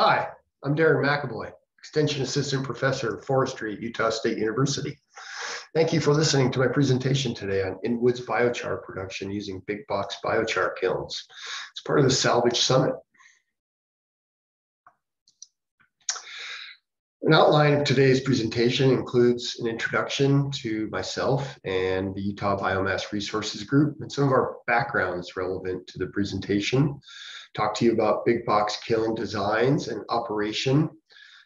Hi, I'm Darren McAvoy, Extension Assistant Professor of Forestry at Utah State University. Thank you for listening to my presentation today on in-woods biochar production using big box biochar kilns. It's part of the Salvage Summit. An outline of today's presentation includes an introduction to myself and the Utah Biomass Resources Group and some of our backgrounds relevant to the presentation talk to you about big box kiln designs and operation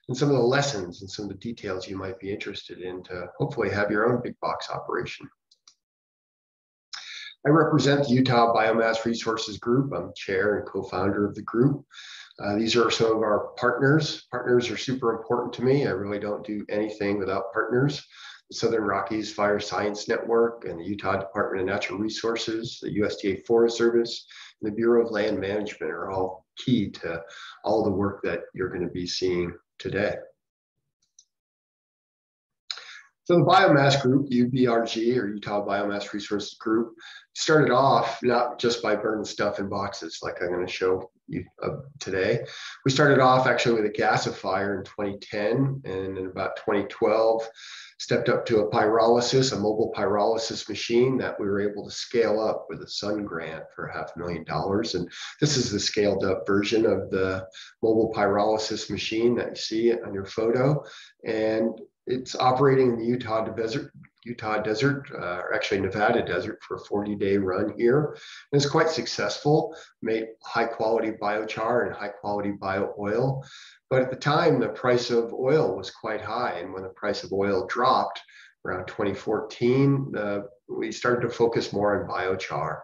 and some of the lessons and some of the details you might be interested in to hopefully have your own big box operation. I represent the Utah Biomass Resources Group. I'm chair and co-founder of the group. Uh, these are some of our partners. Partners are super important to me. I really don't do anything without partners. The Southern Rockies Fire Science Network and the Utah Department of Natural Resources, the USDA Forest Service, the Bureau of Land Management are all key to all the work that you're going to be seeing today. So the biomass group, UBRG or Utah Biomass Resources Group, started off not just by burning stuff in boxes like I'm going to show uh, today. We started off actually with a gasifier in 2010 and in about 2012 stepped up to a pyrolysis, a mobile pyrolysis machine that we were able to scale up with a Sun grant for half a million dollars. And this is the scaled up version of the mobile pyrolysis machine that you see on your photo. And it's operating in the Utah desert, Utah desert, uh, or actually Nevada desert for a 40 day run here. And it's quite successful, made high quality biochar and high quality bio oil. But at the time, the price of oil was quite high. And when the price of oil dropped around 2014, uh, we started to focus more on biochar.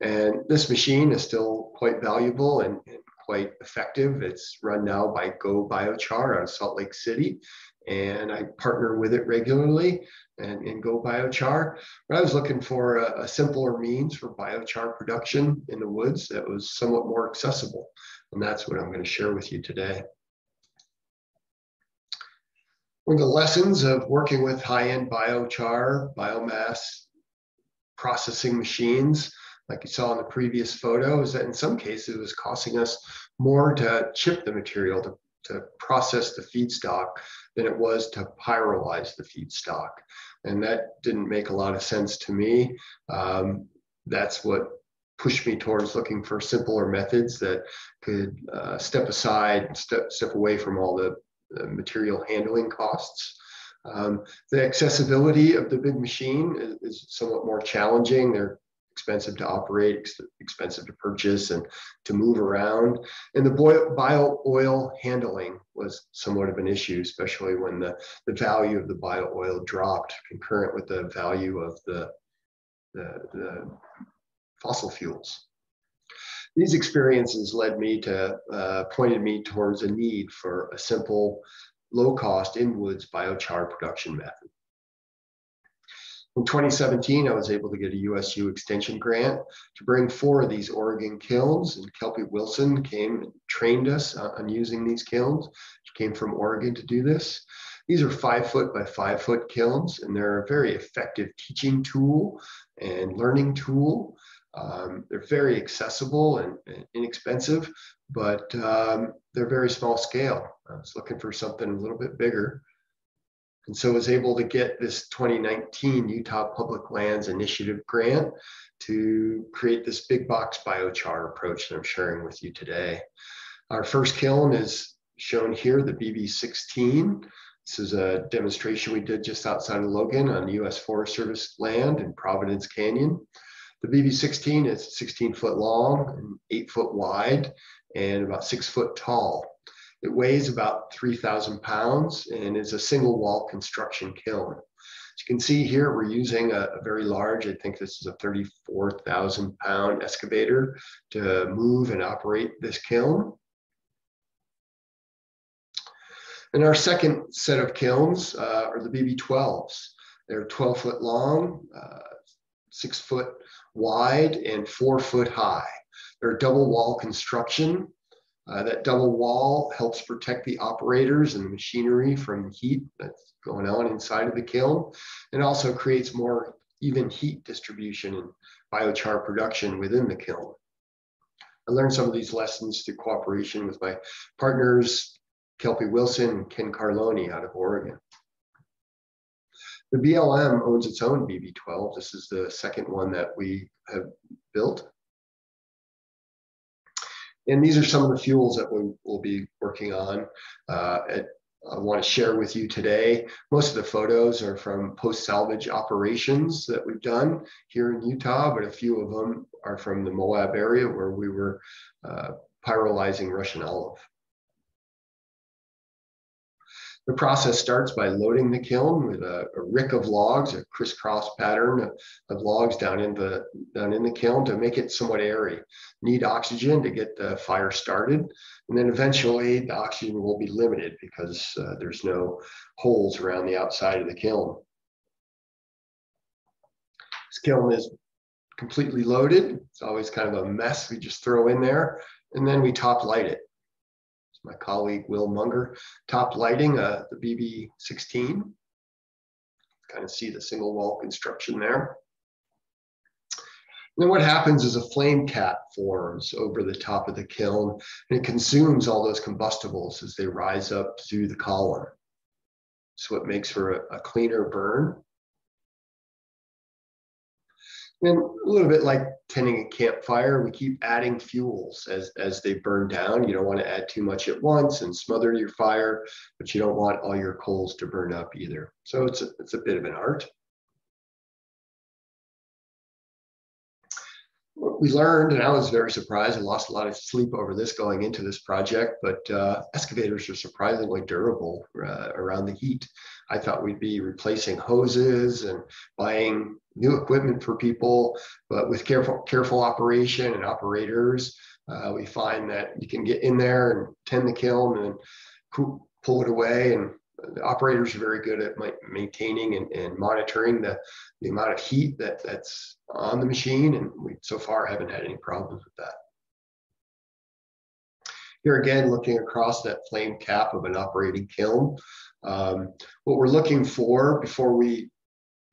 And this machine is still quite valuable and, and quite effective. It's run now by Go Biochar out of Salt Lake City. And I partner with it regularly and, and Go Biochar. But I was looking for a, a simpler means for biochar production in the woods that was somewhat more accessible. And that's what I'm going to share with you today. One of the lessons of working with high-end biochar, biomass processing machines, like you saw in the previous photo, is that in some cases it was costing us more to chip the material, to, to process the feedstock, than it was to pyrolyze the feedstock. And that didn't make a lot of sense to me. Um, that's what pushed me towards looking for simpler methods that could uh, step aside, step, step away from all the material handling costs. Um, the accessibility of the big machine is, is, somewhat more challenging. They're expensive to operate, ex expensive to purchase and to move around. And the bio oil handling was somewhat of an issue, especially when the, the value of the bio oil dropped concurrent with the value of the, the, the fossil fuels. These experiences led me to, uh, pointed me towards a need for a simple, low cost in woods biochar production method. In 2017, I was able to get a USU extension grant to bring four of these Oregon kilns, and Kelpie Wilson came and trained us on using these kilns. She came from Oregon to do this. These are five foot by five foot kilns, and they're a very effective teaching tool and learning tool um, they're very accessible and, and inexpensive, but um, they're very small scale. I was looking for something a little bit bigger. And so was able to get this 2019 Utah Public Lands Initiative grant to create this big box biochar approach that I'm sharing with you today. Our first kiln is shown here, the BB16. This is a demonstration we did just outside of Logan on US Forest Service land in Providence Canyon. The BB16 is 16 foot long and eight foot wide and about six foot tall. It weighs about 3,000 pounds and is a single wall construction kiln. As you can see here, we're using a, a very large, I think this is a 34,000 pound excavator to move and operate this kiln. And our second set of kilns uh, are the BB12s. They're 12 foot long, uh, six foot wide and four foot high. They're double wall construction. Uh, that double wall helps protect the operators and the machinery from heat that's going on inside of the kiln and also creates more even heat distribution and biochar production within the kiln. I learned some of these lessons through cooperation with my partners, Kelpie Wilson and Ken Carloni out of Oregon. The BLM owns its own BB12. This is the second one that we have built. And these are some of the fuels that we will be working on. Uh, at, I want to share with you today. Most of the photos are from post-salvage operations that we've done here in Utah, but a few of them are from the Moab area where we were uh, pyrolyzing Russian olive. The process starts by loading the kiln with a, a rick of logs, a crisscross pattern of, of, logs down in the down in the kiln to make it somewhat airy. Need oxygen to get the fire started, and then eventually the oxygen will be limited because uh, there's no holes around the outside of the kiln. This kiln is completely loaded. It's always kind of a mess we just throw in there, and then we top light it my colleague Will Munger, top lighting uh, the BB16. Kind of see the single wall construction there. And then what happens is a flame cap forms over the top of the kiln and it consumes all those combustibles as they rise up through the column. So it makes for a, a cleaner burn. And a little bit like tending a campfire, we keep adding fuels as, as they burn down. You don't want to add too much at once and smother your fire, but you don't want all your coals to burn up either. So it's a, it's a bit of an art. We learned, and I was very surprised. I lost a lot of sleep over this going into this project, but uh, excavators are surprisingly durable uh, around the heat. I thought we'd be replacing hoses and buying new equipment for people, but with careful careful operation and operators, uh, we find that you can get in there and tend the kiln and pull it away and the operators are very good at maintaining and, and, monitoring the, the amount of heat that, that's on the machine. And we so far haven't had any problems with that. Here again, looking across that flame cap of an operating kiln. Um, what we're looking for before we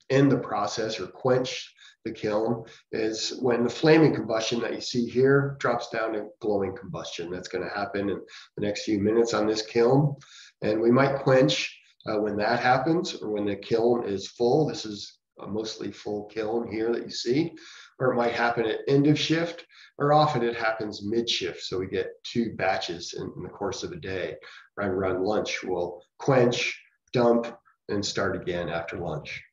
end the process or quench the kiln is when the flaming combustion that you see here drops down to glowing combustion. That's going to happen in the next few minutes on this kiln. And we might quench uh, when that happens or when the kiln is full. This is a mostly full kiln here that you see, or it might happen at end of shift, or often it happens mid shift. So we get two batches in, in the course of a day. Right around lunch, we'll quench, dump, and start again after lunch.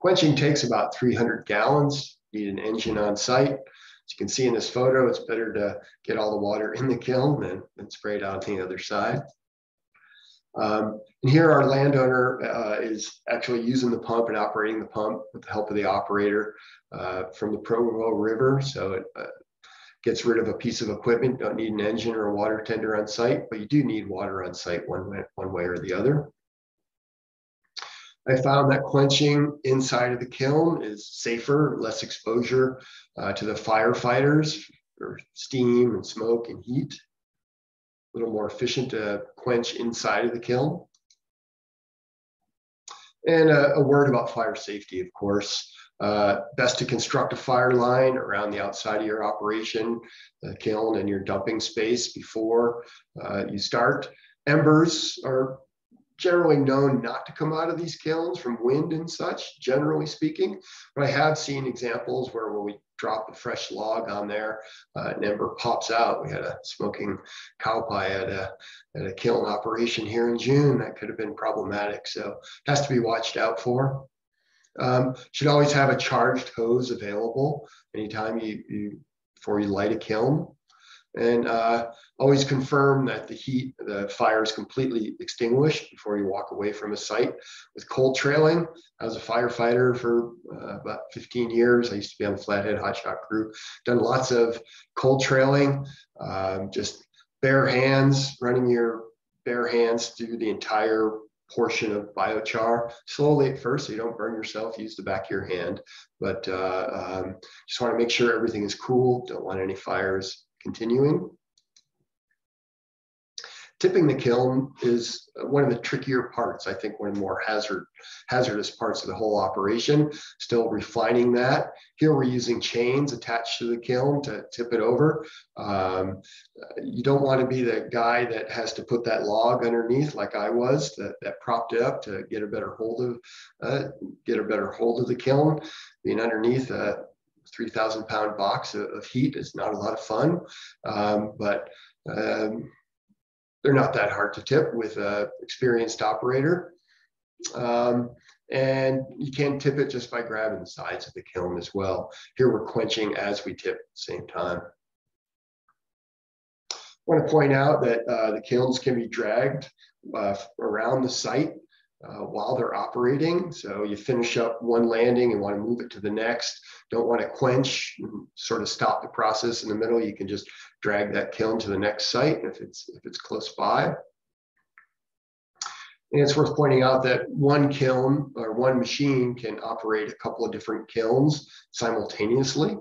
Quenching takes about 300 gallons. Need an engine on site. As you can see in this photo, it's better to get all the water in the kiln than, than spray it out the other side. Um, and here our landowner uh, is actually using the pump and operating the pump with the help of the operator uh, from the Provo River. So it uh, gets rid of a piece of equipment. Don't need an engine or a water tender on site, but you do need water on site one way, one way or the other. I found that quenching inside of the kiln is safer, less exposure uh, to the firefighters or steam and smoke and heat. A little more efficient to quench inside of the kiln. And a, a word about fire safety, of course. Uh, best to construct a fire line around the outside of your operation, the kiln and your dumping space before uh, you start. Embers are generally known not to come out of these kilns from wind and such, generally speaking. But I have seen examples where when we drop a fresh log on there, uh, an ember pops out. We had a smoking cow pie at a, at a kiln operation here in June that could have been problematic. So has to be watched out for. Um, should always have a charged hose available anytime you, you before you light a kiln and uh, always confirm that the heat, the fire is completely extinguished before you walk away from a site. With cold trailing, I was a firefighter for uh, about 15 years. I used to be on the Flathead Hotshot crew, done lots of cold trailing, um, just bare hands, running your bare hands through the entire portion of biochar slowly at first so you don't burn yourself use the back of your hand but uh, um, just want to make sure everything is cool don't want any fires continuing. tipping the kiln is one of the trickier parts. I think one of the more hazard, hazardous parts of the whole operation, still refining that. Here we're using chains attached to the kiln to tip it over. Um, you don't want to be the guy that has to put that log underneath like I was that, that propped it up to get a better hold of, uh, get a better hold of the kiln. Being underneath a 3,000 pound box of, of, heat is not a lot of fun, um, but um, they're not that hard to tip with an experienced operator. Um, and you can tip it just by grabbing the sides of the kiln as well. Here we're quenching as we tip at the same time. I want to point out that uh, the kilns can be dragged uh, around the site uh, while they're operating. So you finish up one landing and want to move it to the next. Don't want to quench, sort of stop the process in the middle. You can just drag that kiln to the next site if it's if it's close by. And it's worth pointing out that one kiln or one machine can operate a couple of different kilns simultaneously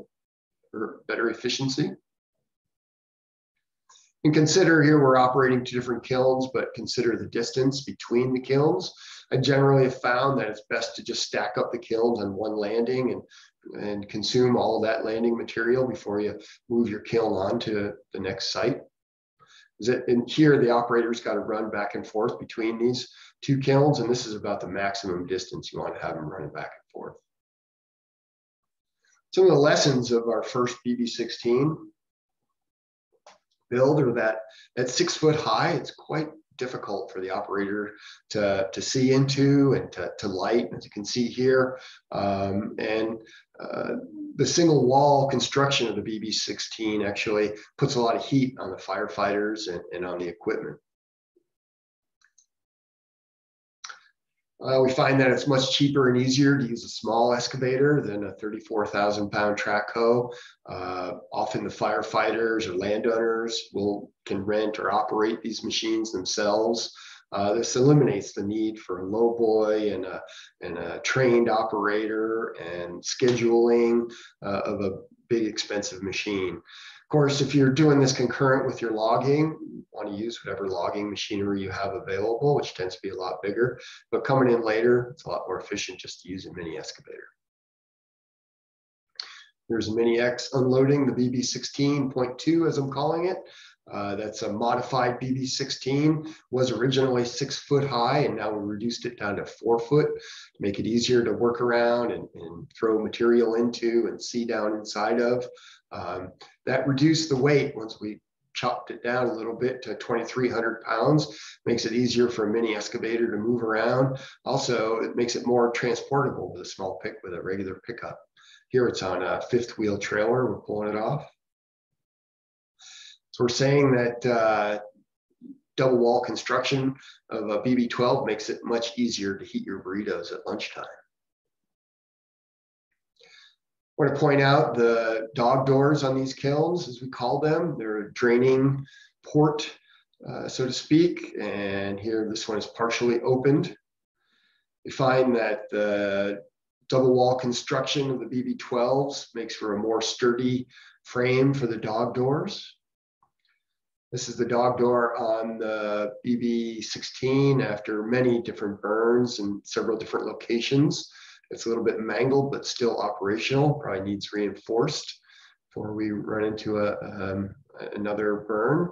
for better efficiency. And consider here we're operating two different kilns, but consider the distance between the kilns. I generally have found that it's best to just stack up the kilns on one landing and, and consume all that landing material before you move your kiln on to the next site. Is it, and here the operator's got to run back and forth between these two kilns, and this is about the maximum distance you want to have them running back and forth. Some of the lessons of our first BB16 build or that at six foot high, it's quite difficult for the operator to, to see into and to, to light, as you can see here. Um, and uh, the single wall construction of the BB-16 actually puts a lot of heat on the firefighters and, and on the equipment. Uh, we find that it's much cheaper and easier to use a small excavator than a 34,000 pound track hoe. Uh, often the firefighters or landowners will can rent or operate these machines themselves. Uh, this eliminates the need for a lowboy and a, and a trained operator and scheduling uh, of a big expensive machine course, if you're doing this concurrent with your logging, you want to use whatever logging machinery you have available, which tends to be a lot bigger. But coming in later, it's a lot more efficient just to use a mini excavator. There's a Mini X unloading the BB16.2 as I'm calling it. Uh, that's a modified BB16, was originally six foot high, and now we reduced it down to four foot to make it easier to work around and, and throw material into and see down inside of. Um, that reduced the weight once we chopped it down a little bit to 2,300 pounds, makes it easier for a mini excavator to move around. Also, it makes it more transportable with a small pick with a regular pickup. Here it's on a fifth wheel trailer, we're pulling it off. We're saying that uh, double wall construction of a BB12 makes it much easier to heat your burritos at lunchtime. I want to point out the dog doors on these kilns, as we call them. They're a draining port, uh, so to speak. And here, this one is partially opened. We find that the double wall construction of the BB12s makes for a more sturdy frame for the dog doors. This is the dog door on the BB16 after many different burns in several different locations. It's a little bit mangled, but still operational, probably needs reinforced before we run into a, um, another burn.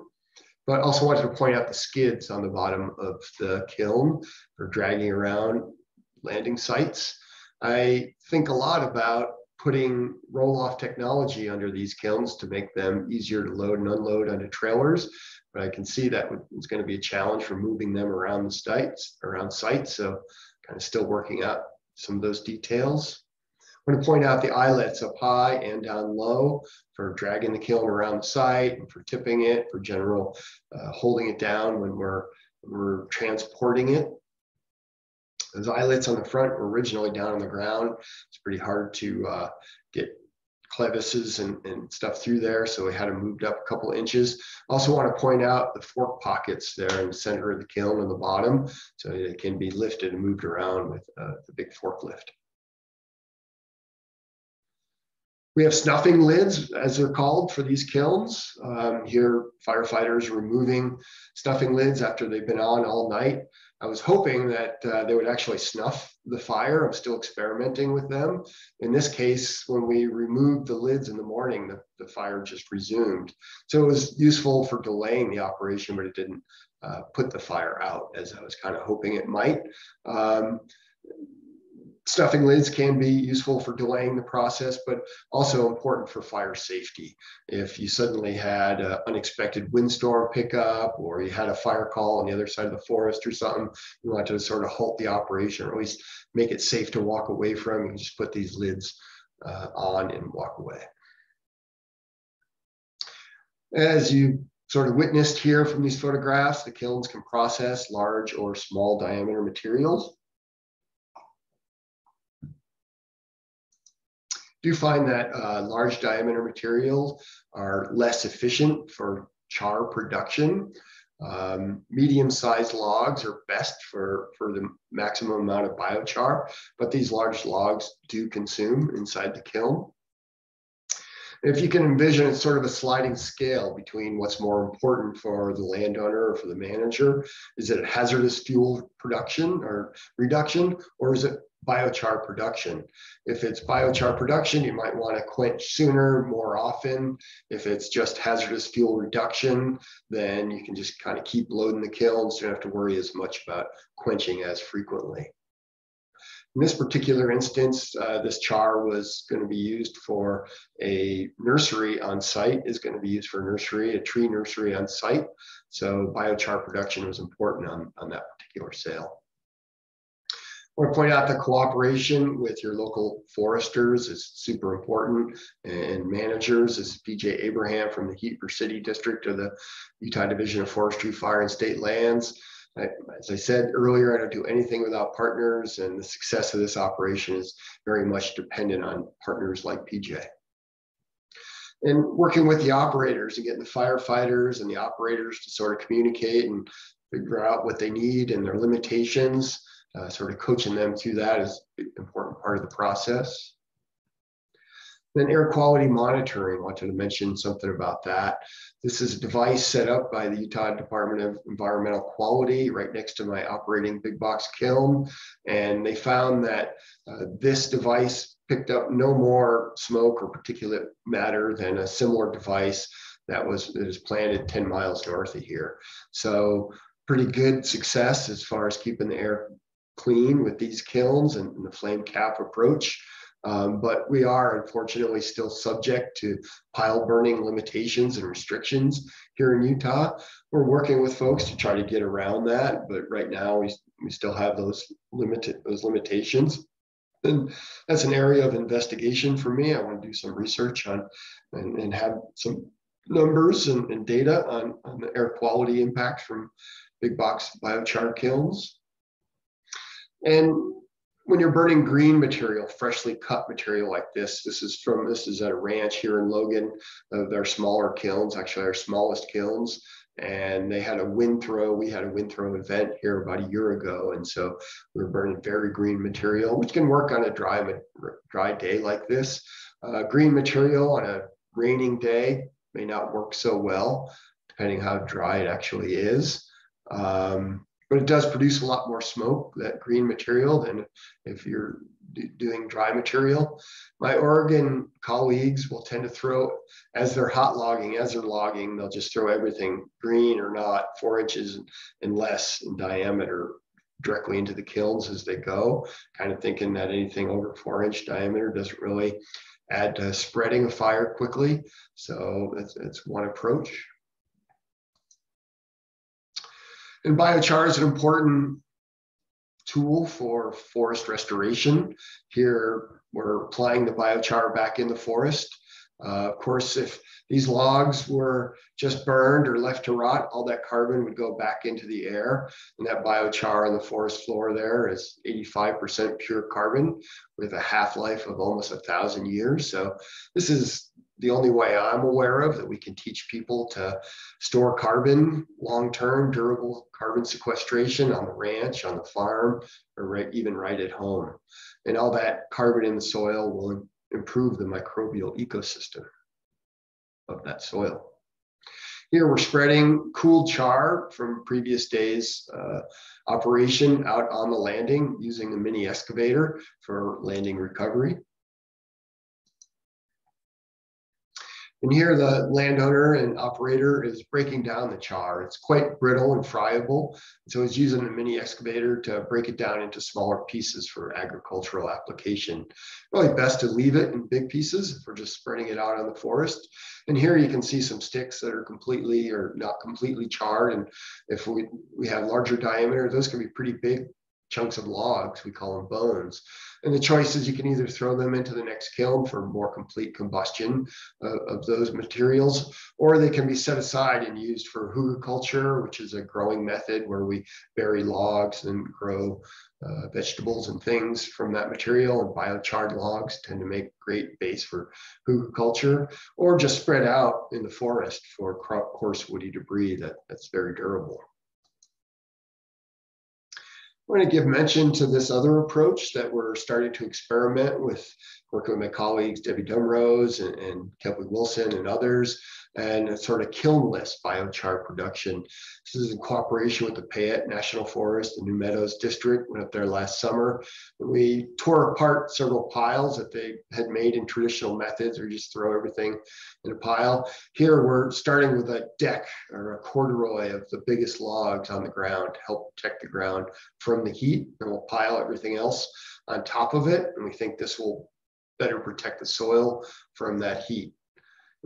But also wanted to point out the skids on the bottom of the kiln for dragging around landing sites. I think a lot about putting roll-off technology under these kilns to make them easier to load and unload onto trailers. But I can see that it's going to be a challenge for moving them around the sites, around sites. So kind of still working out some of those details. I want to point out the eyelets up high and down low for dragging the kiln around the site and for tipping it, for general uh, holding it down when we're, when we're transporting it. Those eyelets on the front were originally down on the ground. It's pretty hard to uh, get clevises and, and, stuff through there. So we had them moved up a couple inches. Also want to point out the fork pockets there in the center of the kiln on the bottom. So it can be lifted and moved around with uh, the big forklift. We have snuffing lids, as they're called, for these kilns. Um, here, firefighters removing snuffing lids after they've been on all night. I was hoping that uh, they would actually snuff the fire. I'm still experimenting with them. In this case, when we removed the lids in the morning, the, the fire just resumed. So it was useful for delaying the operation, but it didn't uh, put the fire out as I was kind of hoping it might. Um, Snuffing lids can be useful for delaying the process, but also important for fire safety. If you suddenly had an unexpected windstorm pickup or you had a fire call on the other side of the forest or something, you want to sort of halt the operation or at least make it safe to walk away from, you can just put these lids uh, on and walk away. As you sort of witnessed here from these photographs, the kilns can process large or small diameter materials. Do find that uh, large diameter materials are less efficient for char production. Um, medium-sized logs are best for, for the maximum amount of biochar, but these large logs do consume inside the kiln. If you can envision it's sort of a sliding scale between what's more important for the landowner or for the manager. Is it hazardous fuel production or reduction, or is it biochar production. If it's biochar production, you might want to quench sooner, more often. If it's just hazardous fuel reduction, then you can just kind of keep loading the kilns. You don't have to worry as much about quenching as frequently. In this particular instance, uh, this char was going to be used for a nursery on site, is going to be used for a nursery, a tree nursery on site. So biochar production was important on, on that particular sale. I want to point out the cooperation with your local foresters is super important and managers. This is PJ Abraham from the Heber City District of the Utah Division of Forestry, Fire, and State Lands. I, as I said earlier, I don't do anything without partners, and the success of this operation is very much dependent on partners like PJ. And working with the operators and getting the firefighters and the operators to sort of communicate and figure out what they need and their limitations uh, sort of coaching them through that is an important part of the process. Then air quality monitoring, wanted to mention something about that. This is a device set up by the Utah Department of Environmental Quality right next to my operating big box kiln. And they found that uh, this device picked up no more smoke or particulate matter than a similar device that was that is planted 10 miles north of here. So pretty good success as far as keeping the air clean with these kilns and, and the flame cap approach. Um, but we are unfortunately still subject to pile burning limitations and restrictions here in Utah. We're working with folks to try to get around that, but right now we, we still have those limited those limitations. And that's an area of investigation for me. I want to do some research on and, and have some numbers and, and data on, on the air quality impact from big box biochar kilns. And when you're burning green material, freshly cut material like this, this is from, this is at a ranch here in Logan of their smaller kilns, actually our smallest kilns. And they had a wind throw. We had a wind throw event here about a year ago. And so we were burning very green material, which can work on a dry, dry day like this. Uh, green material on a raining day may not work so well, depending how dry it actually is. Um, but it does produce a lot more smoke, that green material, than if you're doing dry material. My Oregon colleagues will tend to throw, as they're hot logging, as they're logging, they'll just throw everything green or not, four inches and less in diameter directly into the kilns as they go, kind of thinking that anything over four inch diameter doesn't really add to spreading a fire quickly. So that's, that's one approach. And biochar is an important tool for forest restoration. Here, we're applying the biochar back in the forest. Uh, of course, if these logs were just burned or left to rot, all that carbon would go back into the air. And that biochar on the forest floor there is 85% pure carbon with a half-life of almost a thousand years. So this is the only way I'm aware of that we can teach people to store carbon long term, durable carbon sequestration on the ranch, on the farm, or right, even right at home. And all that carbon in the soil will improve the microbial ecosystem of that soil. Here we're spreading cool char from previous days uh, operation out on the landing using a mini excavator for landing recovery. And here the landowner and operator is breaking down the char. It's quite brittle and friable. So he's using a mini excavator to break it down into smaller pieces for agricultural application. Probably best to leave it in big pieces we're just spreading it out on the forest. And here you can see some sticks that are completely or not completely charred. And if we, we have larger diameter, those can be pretty big chunks of logs, we call them bones. And the choice is you can either throw them into the next kiln for more complete combustion uh, of those materials, or they can be set aside and used for hugelkultur, which is a growing method where we bury logs and grow uh, vegetables and things from that material. And biochar logs tend to make great base for hugelkultur, or just spread out in the forest for coarse woody debris that, that's very durable. I want to give mention to this other approach that we're starting to experiment with, working with my colleagues, Debbie Dumroese and, and Wilson and others, and a sort of kilnless biochar production. This is in cooperation with the Payette National Forest, the New Meadows District. Went up there last summer. We tore apart several piles that they had made in traditional methods, or just throw everything in a pile. Here we're starting with a deck or a corduroy of the biggest logs on the ground to help protect the ground from the heat, and we'll pile everything else on top of it. And we think this will better protect the soil from that heat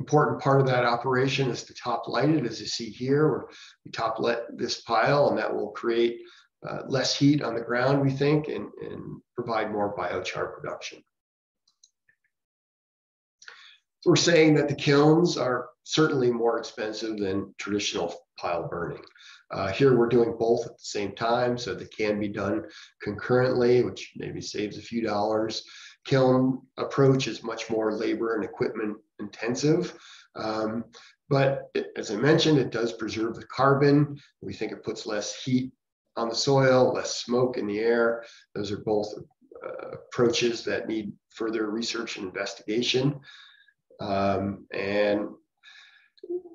important part of that operation is to top light it, as you see here, where we top light this pile, and that will create uh, less heat on the ground, we think, and, and provide more biochar production. So we're saying that the kilns are certainly more expensive than traditional pile burning. Uh, here we're doing both at the same time, so they can be done concurrently, which maybe saves a few dollars. Kiln approach is much more labor and equipment intensive. Um, but it, as I mentioned, it does preserve the carbon. We think it puts less heat on the soil, less smoke in the air. Those are both uh, approaches that need further research and investigation. Um, and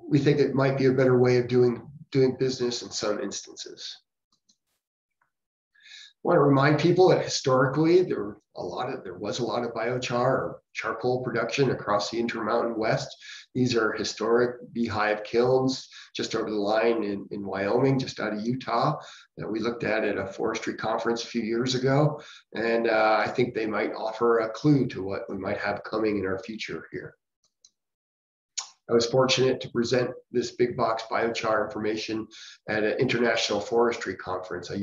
we think it might be a better way of doing, doing business in some instances want to remind people that historically there were a lot of there was a lot of biochar or charcoal production across the Intermountain West. These are historic beehive kilns just over the line in, in Wyoming, just out of Utah, that we looked at at a forestry conference a few years ago. And uh, I think they might offer a clue to what we might have coming in our future here. I was fortunate to present this big box biochar information at an international forestry conference, a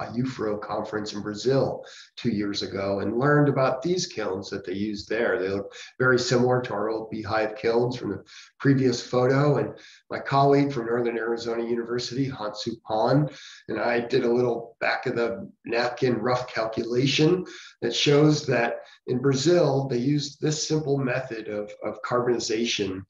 a IUFRO conference in Brazil two years ago and learned about these kilns that they use there. They look very similar to our old beehive kilns from the previous photo. And my colleague from Northern Arizona University, Han-Sup Han, and I did a little back of the napkin rough calculation that shows that in Brazil, they used this simple method of, of carbonization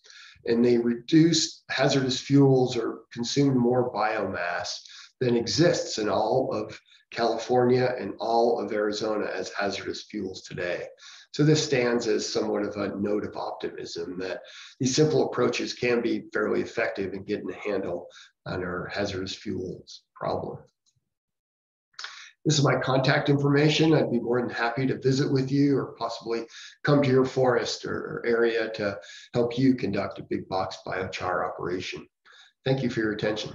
and they reduced hazardous fuels or consumed more biomass than exists in all of California and all of Arizona as hazardous fuels today. So this stands as somewhat of a note of optimism that these simple approaches can be fairly effective in getting a handle on our hazardous fuels problem. This is my contact information. I'd be more than happy to visit with you or possibly come to your forest or, area to help you conduct a big box biochar operation. Thank you for your attention.